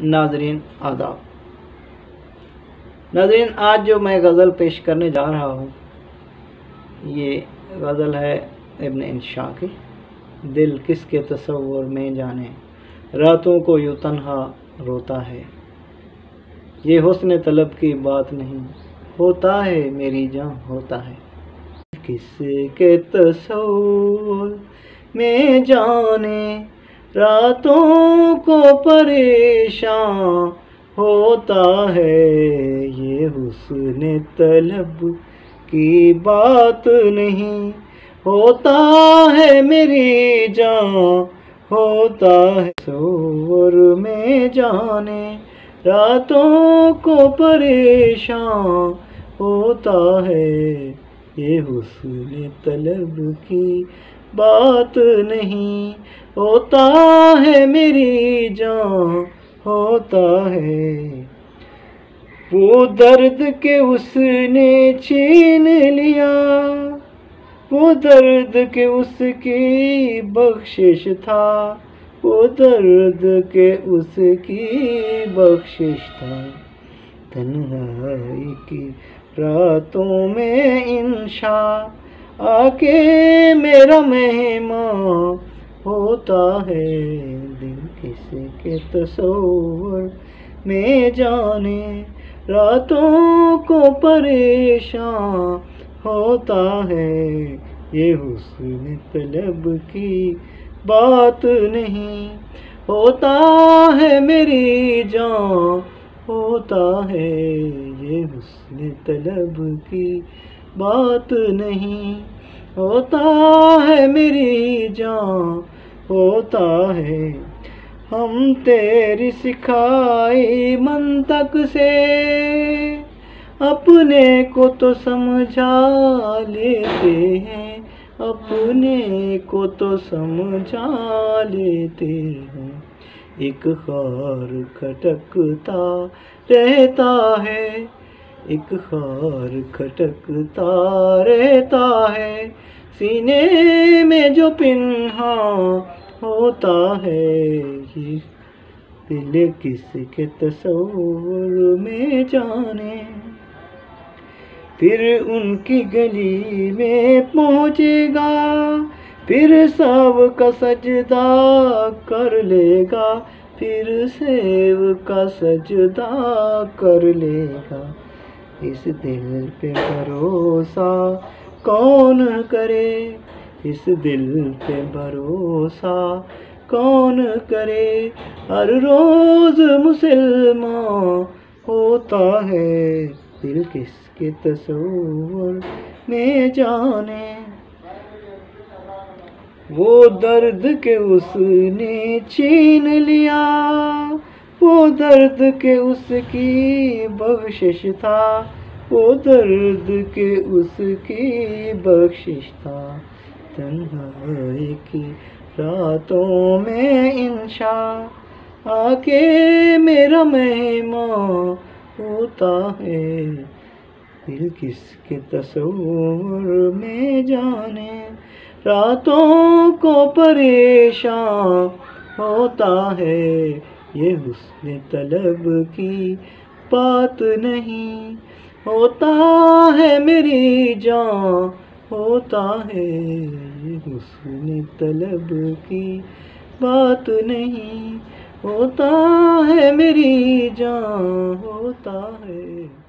नाजरीन आदाब। नाजरीन, आज जो मैं गज़ल पेश करने जा रहा हूँ, ये गज़ल है इब्न इंशा की। दिल किसके तस्वुर में जाने, रातों को यूँ तनहा रोता है। ये हुस्न तलब की बात नहीं, होता है मेरी जान होता है। किसके तस्वुर में जाने रातों को परेशान होता है ये हुस्न तलब की बात नहीं। होता है मेरी जान, होता है सोर में जाने। रातों को परेशान होता है ये हुस्न तलब की बात नहीं। होता है मेरी जान, होता है। वो दर्द के उसने छीन लिया, वो दर्द के उसकी बख्शिश था, वो दर्द के उसकी बख्शिश था। तन्हाई की रातों में इंशा आके मेरा मेहमान होता है। दिल किसके तस्वर में जाने, रातों को परेशान होता है। ये हुस्न तलब की बात नहीं, होता है मेरी जान, होता है ये हुस्न तलब की बात नहीं। होता है मेरी जान, होता है। हम तेरी सिखाई मंतक से। अपने को तो समझा लेते हैं, अपने को तो समझा लेते हैं। एक खार खटकता रहता है एक हार खटकता रहता है। सीने में जो पिन्हा होता है दिल किसके तस्वुर में जाने? फिर उनकी गली में पहुँचेगा, फिर सब का सजदा कर लेगा, फिर सेव का सजदा कर लेगा। इस दिल पे भरोसा कौन करे? इस दिल पे भरोसा कौन करे? हर रोज मुसलमान होता है। दिल किसके तस्वुर में जाने? वो दर्द के उसने छीन लिया। वो दर्द के उसकी बख्शिश था। वो दर्द के उसकी बख्शिश था। तन्हाई की रातों में इंशा, आके मेरा मेहमान होता है। दिल किसके तस्वुर में जाने, रातों को परेशान होता है। ये हुस्न तलब की बात नहीं। होता है मेरी जान, होता है ये हुस्न तलब की बात नहीं। होता है मेरी जान, होता है।